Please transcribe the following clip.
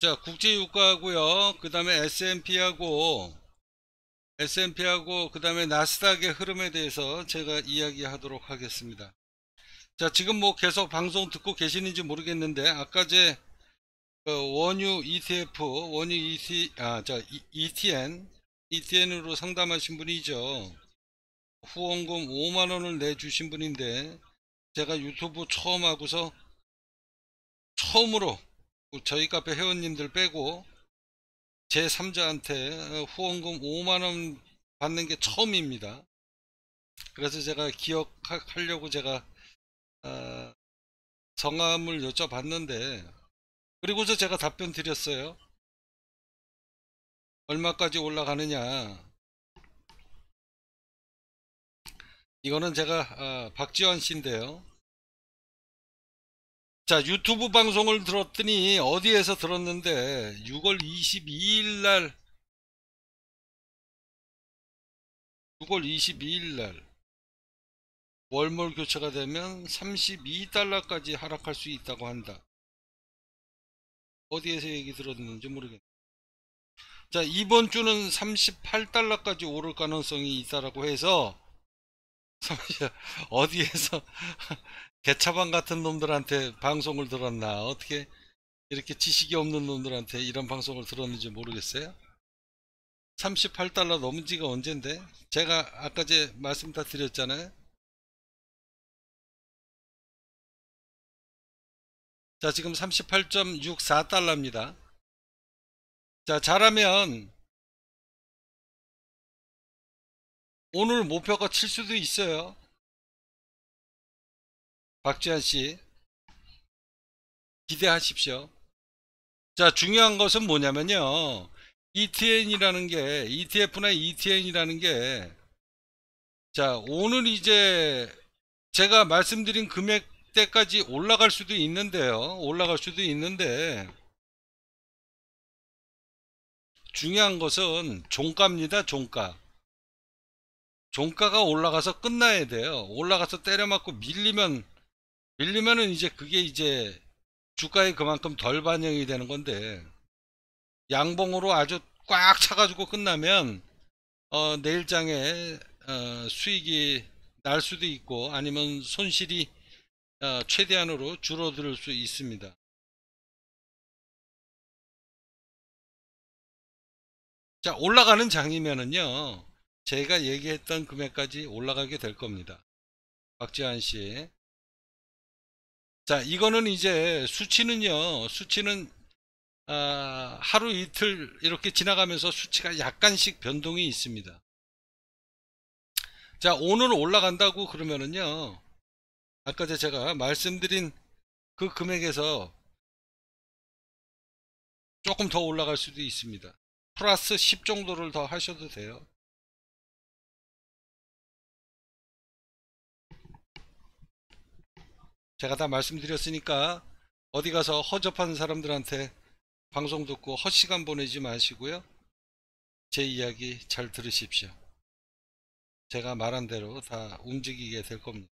자, 국제유가하고요. 그 다음에 S&P하고 S&P하고 그 다음에 나스닥의 흐름에 대해서 제가 이야기하도록 하겠습니다. 자, 지금 뭐 계속 방송 듣고 계시는지 모르겠는데 아까 제그 원유 ETF, 원유 ET, 아, 자, ETN, ETN으로 상담하신 분이죠. 후원금 5만원을 내주신 분인데 제가 유튜브 처음 하고서 처음으로 저희 카페 회원님들 빼고 제 3자한테 후원금 5만원 받는 게 처음입니다. 그래서 제가 기억하려고 제가 어, 성함을 여쭤봤는데 그리고서 제가 답변 드렸어요. 얼마까지 올라가느냐 이거는 제가 어, 박지원 씨인데요. 자 유튜브 방송을 들었더니 어디에서 들었는데 6월 22일 날 6월 22일 날 월몰 교체가 되면 32달러까지 하락할 수 있다고 한다. 어디에서 얘기 들었는지 모르겠네. 자 이번 주는 38달러까지 오를 가능성이 있다라고 해서 어디에서 개차반 같은 놈들한테 방송을 들었나? 어떻게 이렇게 지식이 없는 놈들한테 이런 방송을 들었는지 모르겠어요? 38달러 넘은 지가 언젠데? 제가 아까 제 말씀 다 드렸잖아요. 자 지금 38.64달러입니다. 자 잘하면 오늘 목표가 칠 수도 있어요. 박지한 씨. 기대하십시오. 자, 중요한 것은 뭐냐면요. ETN이라는 게, ETF나 ETN이라는 게, 자, 오늘 이제 제가 말씀드린 금액대까지 올라갈 수도 있는데요. 올라갈 수도 있는데, 중요한 것은 종가입니다, 종가. 종가가 올라가서 끝나야 돼요. 올라가서 때려맞고 밀리면 밀리면은 이제 그게 이제 주가에 그만큼 덜 반영이 되는 건데 양봉으로 아주 꽉 차가지고 끝나면 어, 내일장에 어, 수익이 날 수도 있고 아니면 손실이 어, 최대한으로 줄어들 수 있습니다. 자 올라가는 장이면은요 제가 얘기했던 금액까지 올라가게 될 겁니다. 박지한 씨. 자, 이거는 이제 수치는요, 수치는, 아, 하루 이틀 이렇게 지나가면서 수치가 약간씩 변동이 있습니다. 자, 오늘 올라간다고 그러면은요, 아까 제가 말씀드린 그 금액에서 조금 더 올라갈 수도 있습니다. 플러스 10 정도를 더 하셔도 돼요. 제가 다 말씀드렸으니까 어디 가서 허접한 사람들한테 방송 듣고 헛시간 보내지 마시고요. 제 이야기 잘 들으십시오. 제가 말한 대로 다 움직이게 될 겁니다.